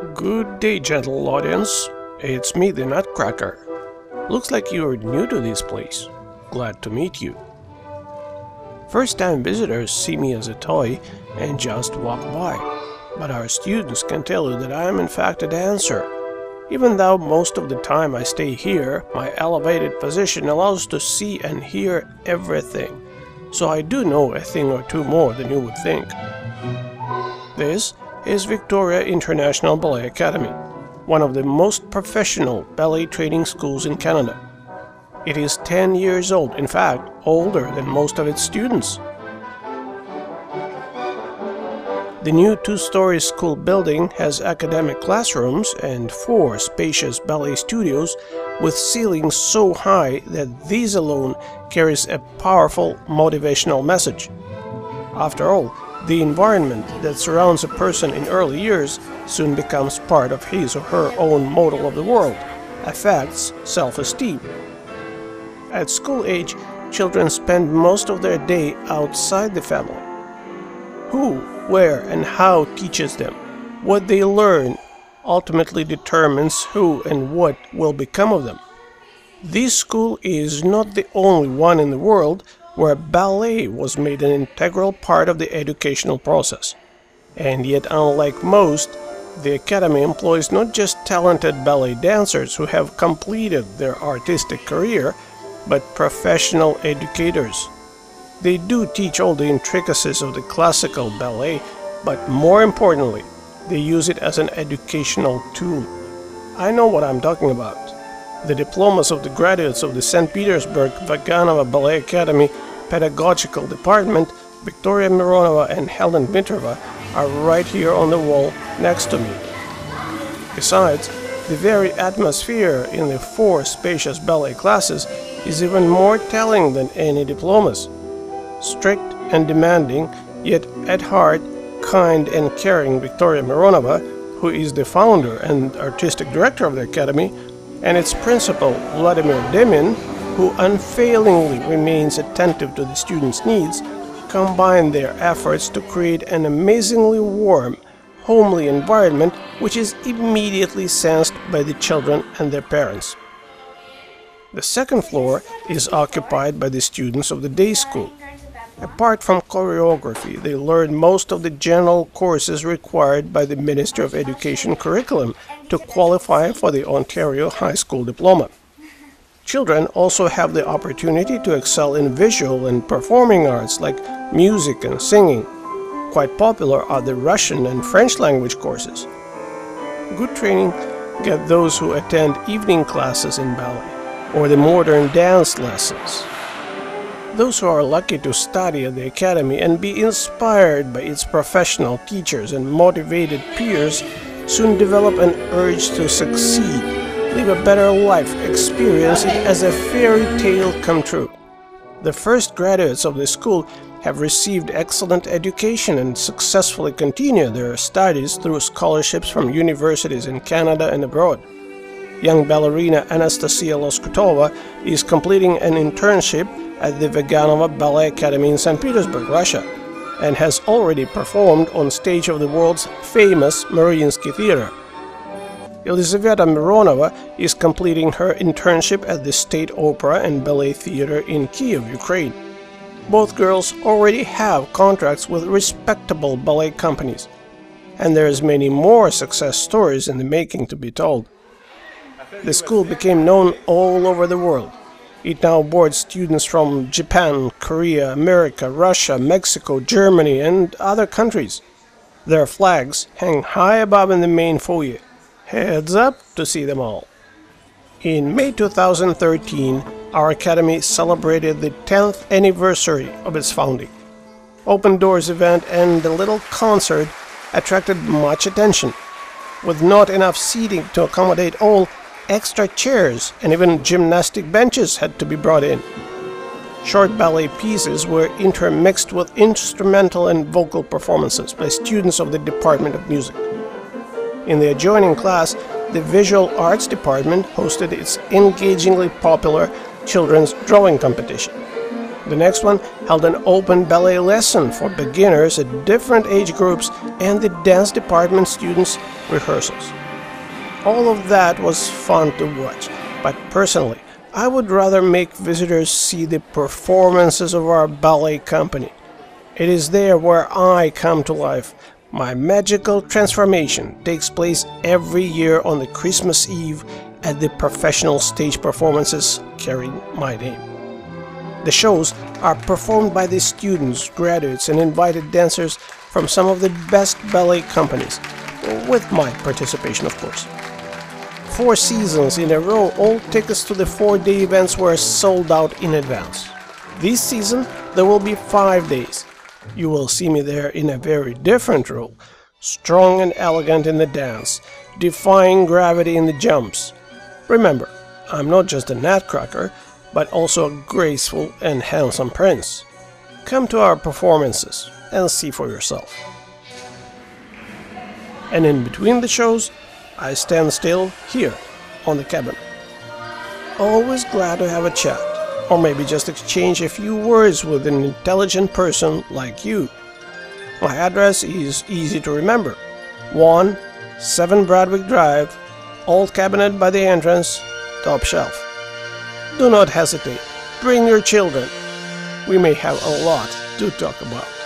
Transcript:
Good day, gentle audience. It's me, the Nutcracker. Looks like you're new to this place. Glad to meet you. First time visitors see me as a toy and just walk by, but our students can tell you that I am in fact a dancer. Even though most of the time I stay here, my elevated position allows to see and hear everything, so I do know a thing or two more than you would think. This is Victoria International Ballet Academy, one of the most professional ballet training schools in Canada. It is 10 years old, in fact, older than most of its students. The new two-story school building has academic classrooms and four spacious ballet studios with ceilings so high that these alone carries a powerful motivational message. After all, the environment that surrounds a person in early years soon becomes part of his or her own model of the world, affects self-esteem. At school age, children spend most of their day outside the family. Who, where, and how teaches them. What they learn ultimately determines who and what will become of them. This school is not the only one in the world where ballet was made an integral part of the educational process. And yet, unlike most, the Academy employs not just talented ballet dancers who have completed their artistic career, but professional educators. They do teach all the intricacies of the classical ballet, but more importantly, they use it as an educational tool. I know what I'm talking about. The diplomas of the graduates of the St. Petersburg Vaganova Ballet Academy Pedagogical Department, Victoria Mironova and Helen Dmitrova are right here on the wall next to me. Besides, the very atmosphere in the four spacious ballet classes is even more telling than any diplomas. Strict and demanding, yet at heart kind and caring Victoria Mironova, who is the founder and artistic director of the Academy, and its principal, Vladimir Demine, who unfailingly remains attentive to the students' needs, combine their efforts to create an amazingly warm, homely environment which is immediately sensed by the children and their parents. The second floor is occupied by the students of the day school. Apart from choreography, they learn most of the general courses required by the Ministry of Education curriculum to qualify for the Ontario High School Diploma. Children also have the opportunity to excel in visual and performing arts like music and singing. Quite popular are the Russian and French language courses. Good training get those who attend evening classes in ballet or the modern dance lessons. Those who are lucky to study at the academy and be inspired by its professional teachers and motivated peers soon develop an urge to succeed, live a better life, experience it as a fairy tale come true. The first graduates of the school have received excellent education and successfully continue their studies through scholarships from universities in Canada and abroad. Young ballerina Anastasia Loskutova is completing an internship at the Vaganova Ballet Academy in St. Petersburg, Russia, and has already performed on stage of the world's famous Mariinsky Theater. Elizaveta Mironova is completing her internship at the State Opera and Ballet Theater in Kiev, Ukraine. Both girls already have contracts with respectable ballet companies, and there's many more success stories in the making to be told. The school became known all over the world. It now boards students from Japan, Korea, America, Russia, Mexico, Germany, and other countries. Their flags hang high above in the main foyer. Heads up to see them all. In May 2013, our academy celebrated the 10th anniversary of its founding. Open Doors event and the little concert attracted much attention. With not enough seating to accommodate all, extra chairs and even gymnastic benches had to be brought in. Short ballet pieces were intermixed with instrumental and vocal performances by students of the Department of Music. In the adjoining class, the Visual Arts Department hosted its engagingly popular children's drawing competition. The next one held an open ballet lesson for beginners at different age groups and the dance department students' rehearsals. All of that was fun to watch, but personally, I would rather make visitors see the performances of our ballet company. It is there where I come to life. My magical transformation takes place every year on the Christmas Eve at the professional stage performances carrying my name. The shows are performed by the students, graduates, and invited dancers from some of the best ballet companies, with my participation, of course four seasons in a row, all tickets to the four-day events were sold out in advance. This season, there will be five days. You will see me there in a very different role, strong and elegant in the dance, defying gravity in the jumps. Remember, I'm not just a nutcracker, but also a graceful and handsome prince. Come to our performances and see for yourself. And in between the shows, I stand still here on the cabin. Always glad to have a chat, or maybe just exchange a few words with an intelligent person like you. My address is easy to remember 1 7 Bradwick Drive, Old Cabinet by the entrance, top shelf. Do not hesitate, bring your children. We may have a lot to talk about.